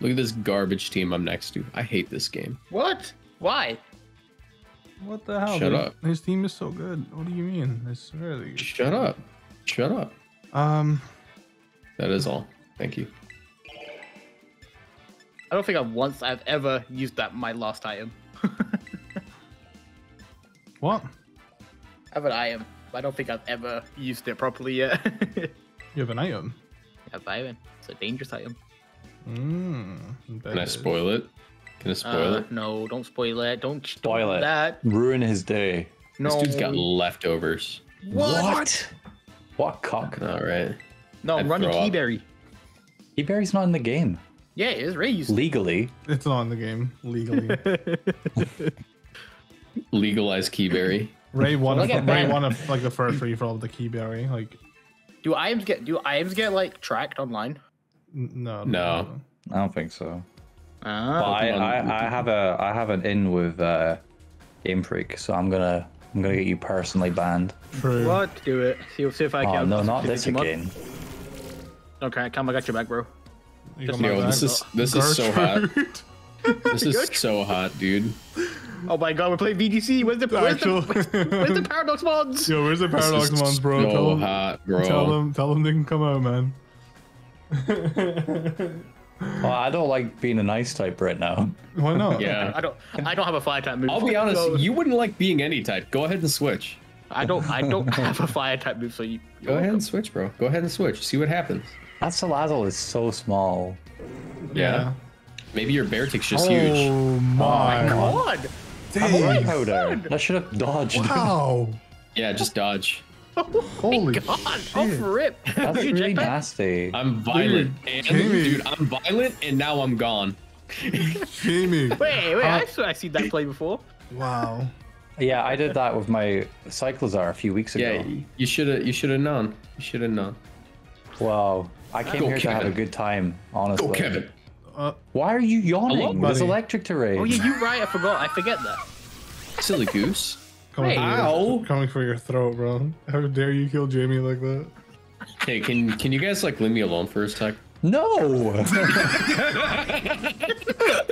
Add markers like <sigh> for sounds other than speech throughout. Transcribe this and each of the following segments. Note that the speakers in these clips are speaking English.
Look at this garbage team I'm next to. I hate this game. What? Why? What the hell? Shut dude? up. His team is so good. What do you mean? It's really good. Shut up. Shut up. Um, That is all. Thank you. I don't think I've once I've ever used that my last item. <laughs> what? I have an item. I don't think I've ever used it properly yet. <laughs> You have an item. I have item. It's a dangerous item. Mmm. Can I spoil it? Can I spoil Uh, it? No, don't spoil it. Don't Spoil don't it. That. Ruin his day. No. This dude's got leftovers. What? What cock? All right. No, I'd run the Kee Berry. Keyberry's not in the game. Yeah, it is raised. Legally. It's not in the game legally. <laughs> Legalize Kee Berry. Ray won. Look a, Ray Ben. won a, like the first free for all of the Kee Berry. Like do items get do items get like tracked online? N- no. No. I don't think so. But Ah. I, I, I have a I have an in with uh, Game Freak, so I'm gonna I'm gonna get you personally banned. True. What? Do it. See, see if I Oh can. no, not this I can- again. Okay, come. I got your back, bro. You Just got my Yo, this is this is so hot. <laughs> <laughs> This is so hot, dude. Oh my god, we're playing VGC. Where's the where's Actual- the, where's the paradox mons? <laughs> Yo, where's the This paradox mons, bro? So tell them, hot, bro. tell them, tell them they can come out, man. Well, <laughs> oh, I don't like being a nice type right now. Why not? Yeah. I don't. I don't have a fire type move. I'll be honest, so you wouldn't like being any type. Go ahead and switch. I don't. I don't <laughs> have a fire type move. So you. Go ahead and switch, bro. Go ahead and switch. See what happens. That Salazzle is so small. Yeah. Maybe your Beartic's just huge. oh huge. my oh God. I'm a Dang. right powder. I should have dodged. Wow. <laughs> Yeah, just dodge. Holy God. shit. Off rip. <laughs> That's You really jetpack? nasty. I'm violent. and, Jamie. dude, I'm violent and now I'm gone. Jamie. <laughs> Wait, wait. Uh, I swear I seen that play before. Wow. Yeah, I did that with my Cyclizar a few weeks ago. Yeah, you should have you should have known. You should have known. Wow. I came Go, here to have a good time, honestly. Go, Kevin. Uh, Why are you yawning? Hello, There's buddy. electric terrain. Oh yeah, you're right. I forgot. I forget that. Silly goose. Coming, Hey. for Ow. your, coming for your throat, bro. How dare you kill Jamie like that? Hey, can can you guys like leave me alone for a sec? No! <laughs>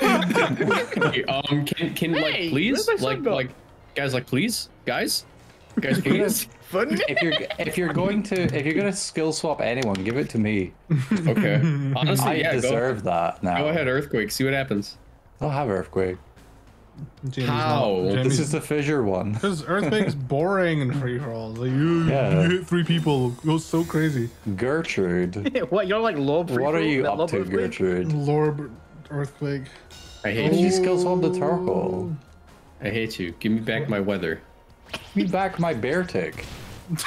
Hey, um, can can Hey, like please where's my son like go? like guys like please guys guys please Fun. if you're if you're going to if you're gonna skill swap anyone, give it to me. okay <laughs> honestly I yeah go, deserve that now. go ahead earthquake see what happens I'll have earthquake. Jamie's How? Not, This is the fissure one. <laughs> because Earthquake's boring in free for alls. Like you, Yeah. you hit three people, it goes so crazy. Gertrude. <laughs> what? You're like Lord. What are you up to, Gertrude? Lord Earthquake. I hate Did you you skill swap the turtle? I hate you give me back my weather Give me back my Beartic. <laughs>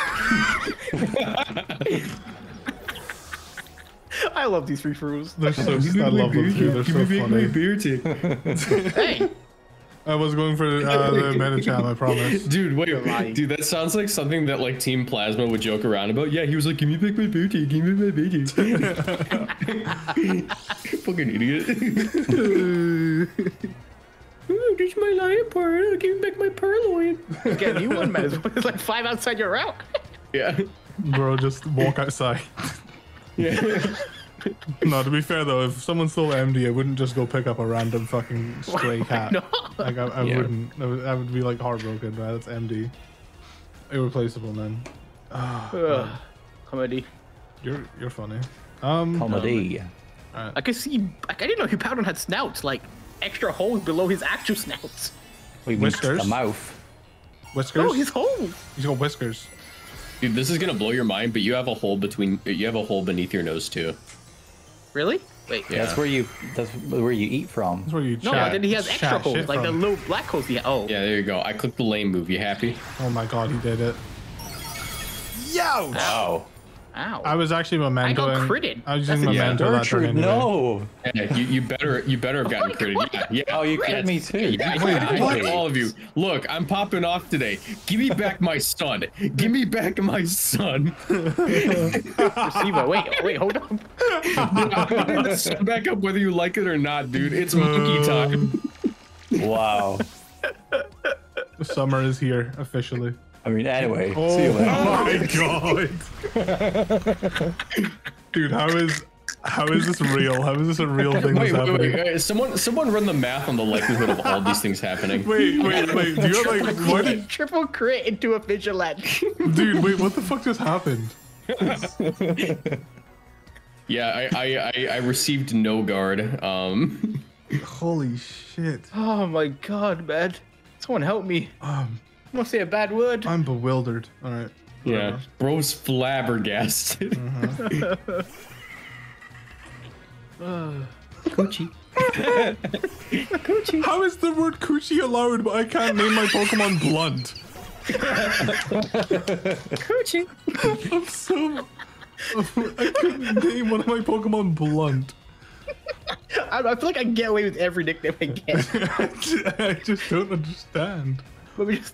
I love these free throws. They're so. I love them too. They're so funny. Beartic hey, I was going for uh, the <laughs> meta channel. I promise. dude wait lying. dude that sounds like something that like team plasma would joke around about yeah he was like give me back my Beartic give me my beer tick <laughs> fucking idiot <laughs> Ooh, this my lion pearl give me back my Purrloin get a new one, man. It's like five outside your route. yeah Bro, just walk outside. yeah <laughs> No, to be fair though, if someone stole MD, I wouldn't just go pick up a random fucking <laughs> stray cat. No. Like I, I Yeah. wouldn't. I would, I would be like heartbroken. Right? That's MD. Irreplaceable, man. Ugh. Comedy. You're you're funny. Um, Comedy. I could see. I didn't know he Powder had snouts, like extra holes below his actual snouts. We Whiskers? The mouth. whiskers. No, his holes. He's got whiskers. Dude, this is gonna blow your mind, but you have a hole between you have a hole beneath your nose too. Really? Wait. Yeah. That's where you that's where you eat from. That's where you No, chat. then he has extra holes, shit like the little black holes. Yeah. Oh. Yeah, there you go. I clicked the lame move. You happy? Oh my god, he did it. Wow. Ow. I was actually mementoing. I got critted. I was using That's a- memento that turn Gertrude, anyway. no. Yeah, you, you better you better have gotten <laughs> critted. Yeah, yeah. Oh, you yeah, crit me too. Yeah, Wait, yeah, what? All of you. Look, I'm popping off today. Give me back my son. Give me back my son. <laughs> Receiver. Wait. Wait. Hold on. I'm putting the son back up whether you like it or not, dude. It's monkey uh, time. Wow. <laughs> The summer is here officially. I mean, anyway. Oh See you later. <laughs> my god. <laughs> Dude, how is How is this real? How is this a real thing Wait, that's wait, wait, happening? wait. Someone, someone run the math on the likelihood of all these things happening. Wait, wait, wait. Do you have like why did Triple crit into a vigilante. <laughs> dude? Wait, what the fuck just happened? Yeah, I, I, I, I received no guard. Um, Holy shit! oh my god, man. Someone help me. Um, I won't say a bad word. I'm bewildered. All right. yeah, bro's flabbergasted. <laughs> Uh-huh. Uh. Coochie. <laughs> coochie. How is the word coochie allowed, but I can't name my Pokemon Blunt? Coochie. <laughs> I'm so. I couldn't name one of my Pokemon Blunt. I, I feel like I can get away with every nickname I get. I just don't understand. Let me just.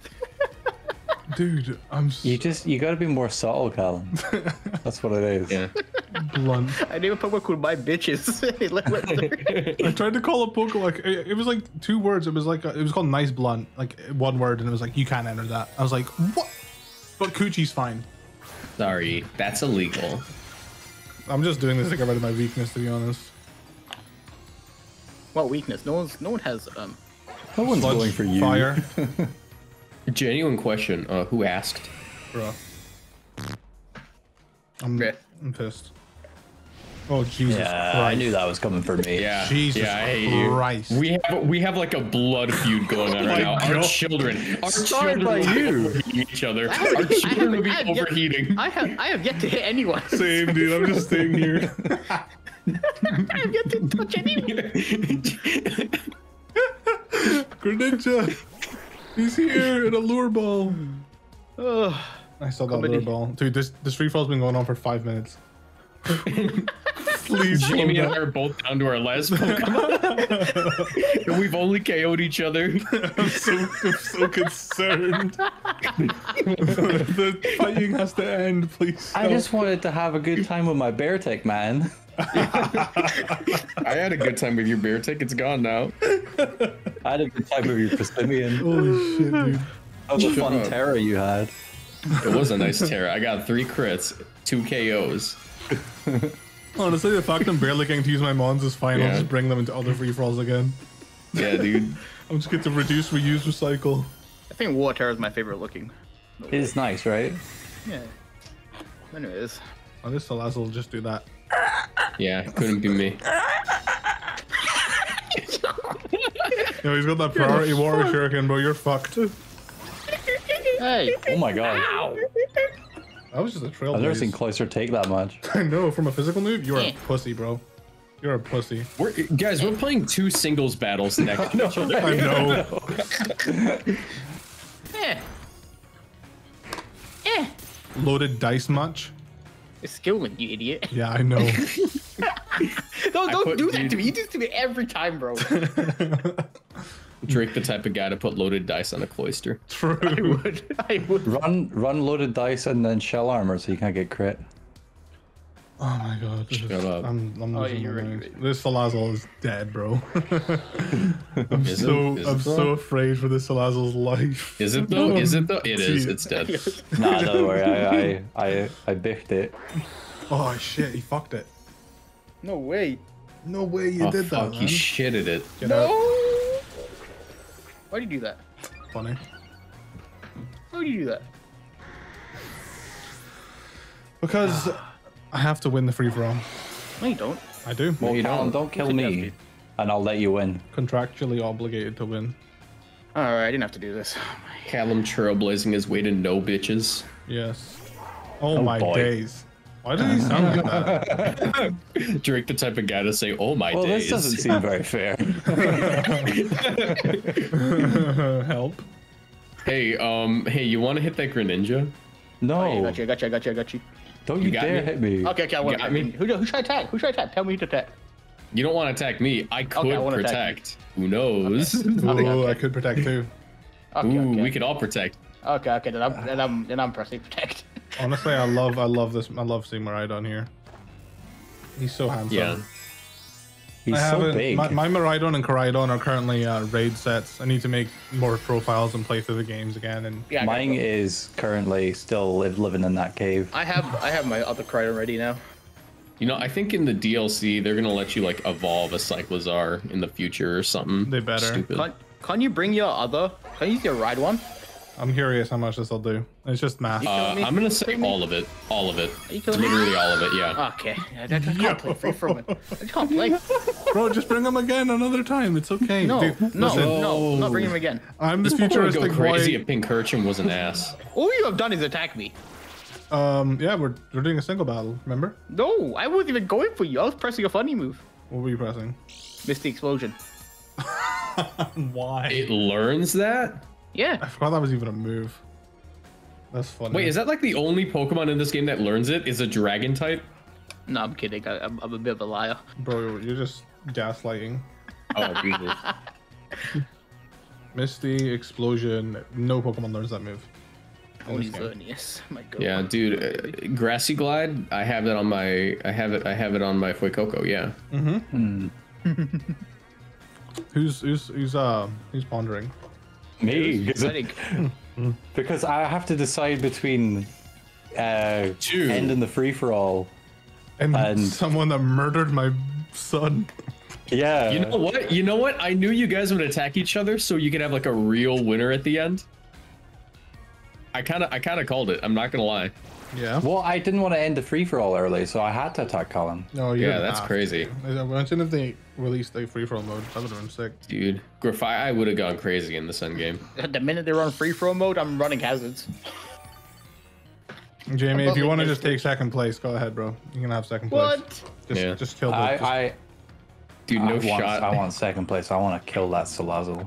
<laughs> Dude, I'm so You just you got to be more subtle, Callum. <laughs> That's what it is. yeah. blunt. I named a Pokemon called My Bitches. <laughs> Let- let- I tried to call a Pokemon like it, it was like two words. It was like it was called nice blunt, like one word, and it was like you can't enter that. I was like, what? But coochie's fine. Sorry, that's illegal. I'm just doing this to get rid of my weakness, to be honest. what weakness? No one's. No one has. Um. No one's Sludge, going for you. Fire, Genuine question. Uh, who asked? bro. I'm, Okay. I'm pissed. Oh Jesus Yeah, Christ! I knew that was coming for me. Yeah. Jesus yeah, I hate you. Christ! We have we have like a blood feud going on Oh right my now. Our children, our Started children by you. each other. Our children will be I have yet- overheating. I have. I have yet to hit anyone. <laughs> Same dude. I'm just staying here. <laughs> <laughs> I have yet to touch anyone. Greninja, he's here in a lure ball. Ugh. I saw that Comedy. lure ball, dude. This this free fall's been going on for five minutes. Please, <laughs> Jamie and I are both down to our last Pokemon. and <laughs> we've only KO'd each other. I'm so I'm so concerned. the fighting has to end, please. I just wanted to have a good time with my Beartic, man. <laughs> I had a good time with your Beartic. It's gone now. I had a good time with your Pistimian. <laughs> Holy shit, dude. That was a Shut fun up. terror you had. It was a nice tear. I got three crits, two KOs. <laughs> Honestly, the fact I'm barely getting to use my mons is fine. I'll just bring them into other free falls again. Yeah, dude. <laughs> I'm just get to reduce, reuse, recycle. I think Water is my favorite looking. It is nice, right? Yeah. Anyways. Oh, this Salazzle will just do that. Yeah, couldn't be me. Yo, he's got that priority water shuriken, bro. You're fucked. Hey. Oh my god. That was just a trail. I've never seen Cloyster take that much. <laughs> I know. From a physical move, you're a pussy, bro. You're a pussy. We're, guys, we're playing two singles battles <laughs> next to each other. I know. <laughs> Eh. Eh. Loaded dice much. It's Skillman, you idiot. Yeah, I know. Don't, don't put do that dude- to me. You do this to me every time, bro. Drake, the type of guy to put loaded dice on a Cloyster. <laughs> True. I would. I would. Run, run loaded dice and then shell armor so you can't get crit. Oh my god. This is, Shut up. I'm, I'm Oh, losing yeah, you're right, right. This Salazzle is dead, bro. <laughs> I'm Is so Is I'm so though? afraid for this Salazzle's life. Is it though? <laughs> Is it though? It is. It's dead. Nah, don't worry. I, I, I, I biffed it. Oh shit, he fucked it. No way. No way you Oh did fuck! that. He shitted it. Get No. out. Why do you do that? Funny. Why do you do that? Because ah. I have to win the free for all. No, you don't. I do. Well, you Callum, don't. don't kill think you have me, and I'll let you win. Contractually obligated to win. All right, I didn't have to do this. Oh, Callum trailblazing his way to no bitches. Yes. Oh, Oh, my boy. days. Why did he sound like that? <laughs> Drake, the type of guy to say, "Oh my Well, days." this doesn't seem very fair. <laughs> Help. Hey, um, hey, you want to hit that Greninja? No, I got you. I got you. I got you. I got you. don't You you dare me? hit me. Okay, okay. I want got to me? Who, who should I attack? Who should I attack? Tell me who to attack. You don't want to attack me. I could I wanna attack protect. Who knows? <laughs> Ooh, okay. I could protect too. Okay, Ooh, okay. we could all protect. Okay, okay. Then I'm then I'm then I'm pressing protect. Honestly, I love I love this I love seeing Miraidon here. He's so handsome. Yeah. He's I so big. My, my Miraidon and Koraidon are currently uh, raid sets. I need to make more profiles and play through the games again. And Yeah, Mine is currently still live, living in that cave. I have I have my other Crider ready now. You know, I think in the DLC they're gonna let you like evolve a Cyclizar in the future or something. They better. Stupid. Can, can you bring your other? Can you use your ride one? I'm curious how much this will do. It's just math. Uh. I'm gonna say all of it. All of it. Are me? Literally all of it. Yeah. Okay, I, I, I can't play free from it. I can't play. Bro, just bring them again another time. It's okay. No, Dude, no, listen, no, not bring him again. I'm the This would go crazy boy. if Pink Urchin was an ass. All you have done is attack me. Um, yeah, we're, we're doing a single battle. Remember? No, I wasn't even going for you. I was pressing a funny move. What were you pressing? Missed the explosion. <laughs> Why? It learns that. Yeah. I forgot that was even a move. That's funny. Wait, is that like the only Pokemon in this game that learns it? Is a Dragon type? No, I'm kidding. I, I'm, I'm a bit of a liar. Bro, you're just gaslighting. Oh Jesus. <laughs> Misty, Explosion. No Pokemon learns that move. in Only. Xerneas. My God. yeah, dude. Uh, Grassy Glide. I have that on my. I have it. I have it on my Fuecoco. Yeah. <laughs> Who's who's who's uh who's pondering? Me, 'cause I it- <laughs> because I have to decide between uh, Two. ending the free for all. And, And- someone that murdered my son. Yeah. You know what? You know what? I knew you guys would attack each other, so you could have like a real winner at the end. I kind of, I kind of called it. I'm not gonna lie. Yeah. Well, I didn't want to end the free for all early, so I had to attack Colin. No, you Yeah, that's crazy. to. Imagine if they released a free for all mode. That would have been sick. Dude, Grafaiai would have gone crazy in this end game. the minute they're on free for all mode, I'm running hazards. Jamie, if you want to just take second place, go ahead, bro. You can have second place. What? Just, Yeah. just kill the. I, just- I, Dude, I no want, shot. I want second place. I want to kill that Salazzle.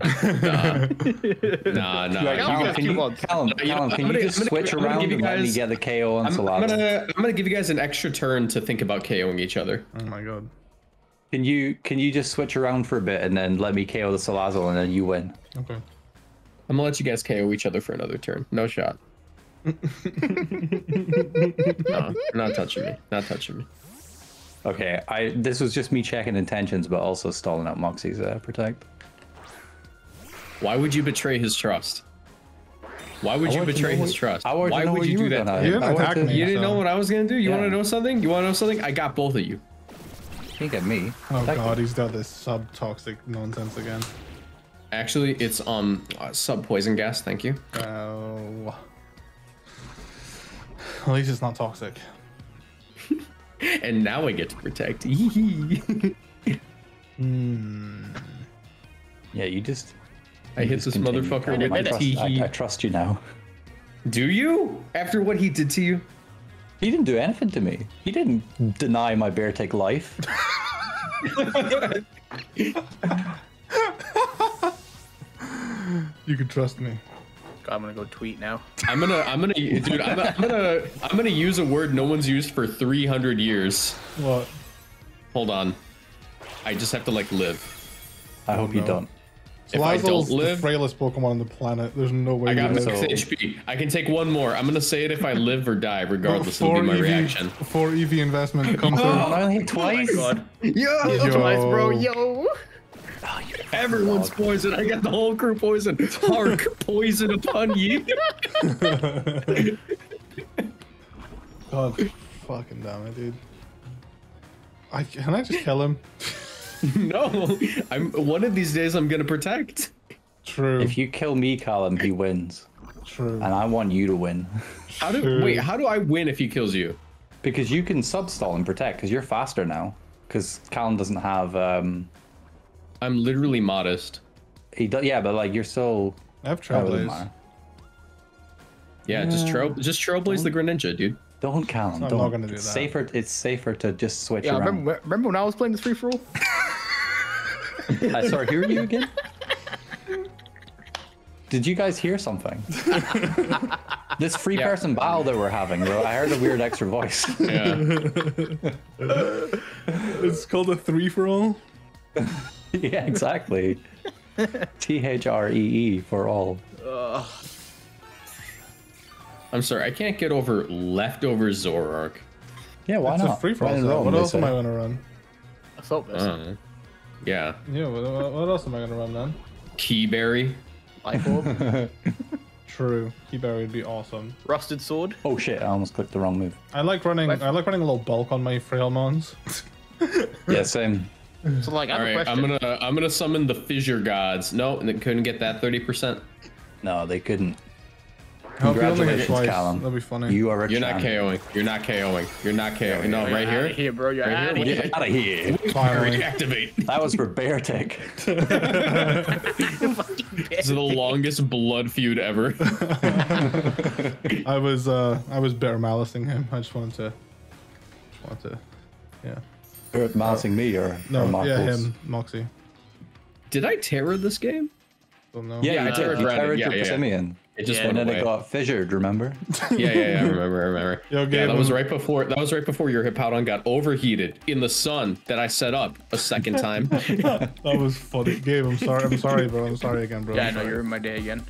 <laughs> Nah, nah. Like, you Callum, guys- can you, mods. Callum, You know, Callum, can gonna- you just gonna- switch gonna around give you and let me get the KO on I'm, I'm gonna, I'm gonna give you guys an extra turn to think about KOing each other. oh my god. Can you can you just switch around for a bit and then let me KO the Salazzle and then you win? Okay. I'm gonna let you guys KO each other for another turn. No shot. <laughs> no, not touching me. Not touching me. Okay, I this was just me checking intentions, but also stalling out Moxie's uh, protect. Why would you betray his trust? Why would I you betray his what- trust? I Why would you you do were that? gonna- You didn't attack to- me. You didn't so- know what I was gonna do. You want to know something? You want to know something? I got both of you. Can't get me. Oh Attack god, me. he's got this sub toxic nonsense again. Actually, it's um uh, sub poison gas. Thank you. Oh. At least it's not toxic. <laughs> And now I get to protect. <laughs> Hmm. Yeah, you just. I you hit just this continue. motherfucker with minute. the I trust, I, I trust you now. Do you? After what he did to you? He didn't do anything to me. He didn't deny my Beartic life. <laughs> You can trust me. God, I'm gonna go tweet now. I'm gonna, I'm gonna, dude, I'm, I'm gonna, I'm gonna use a word no one's used for 300 years. What? Hold on. I just have to like live. I hope you no. don't. If I don't Salazzle's the frailest Pokemon on the planet. There's no way I got you max live. HP. I can take one more. I'm gonna say it if I live or die, regardless. It'll be my EV, reaction. Four EV investment come <laughs> Oh, through. I only hit twice. God. Yo, Yo. Twice, bro. Yo. Everyone's poisoned. I got the whole crew poisoned. Hark, <laughs> poison upon you. <laughs> God, fucking damn it, dude. I can I just kill him? <laughs> no, I'm one of these days. I'm gonna protect. True. If you kill me, Callum, he wins, True. and I want you to win How do True. wait? How do I win if he kills you? because you can sub stall and protect because you're faster now. Because Callum doesn't have. um I'm literally modest. He does, yeah, but like you're so. I have it Trailblaze. matter. Yeah, just trail, just trailblaze the Greninja, dude. Don't Callum. I'm don't. not gonna do It's that. Safer. It's safer to just switch Yeah, around. remember, remember when I was playing this free for all? <laughs> I sorry, who are you again? Did you guys hear something? <laughs> this free Yeah. person battle that we're having, bro. I heard a weird extra voice. <laughs> Yeah. It's called a three for all. <laughs> yeah, exactly. T H R E E for all. Ugh. I'm sorry, I can't get over leftover Zoroark. Yeah, why It's not? a free for Run all. all, What they else am. I gonna run? I thought this. Uh, yeah, Yeah, what, what what else am I gonna run, man? Kee Berry. Life orb. <laughs> True. Kee Berry would be awesome. Rusted sword. Oh shit! I almost clicked the wrong move. I like running. But- I like running a little bulk on my Frailmons. <laughs> Yeah, same. So like, I All have a right, question. I'm gonna I'm gonna summon the fissure gods. No, and it couldn't get that thirty percent. No, they couldn't. I hope you Congratulations. Callum. That'd be funny. You are a You're not. KOing. You're not KOing. You're not KOing. No, You're right here. here, bro. You're Right outta here? here. Get Get out of here. Finally. <laughs> Activate. That was for Beartic. This is the longest blood feud ever. <laughs> I was uh I was bear malicing him. I just wanted to just wanted to yeah. Er, you're mousing me or No, or yeah, Marcos? him, Moxie. Did I terror this game? Don't know. Yeah, Yeah, you I did. You terrored Yeah, your yeah, yeah. Simeon. It just Yeah. And went then away. it got fissured, remember? <laughs> Yeah, yeah, yeah. I remember. I remember. <laughs> Yo, Yeah, Gabe, that was right before. That was right before your Hippowdon got overheated in the sun that I set up a second time. <laughs> That was funny. Gabe, I'm sorry. I'm sorry, bro. I'm sorry again, bro. Yeah, I know you're in my day again.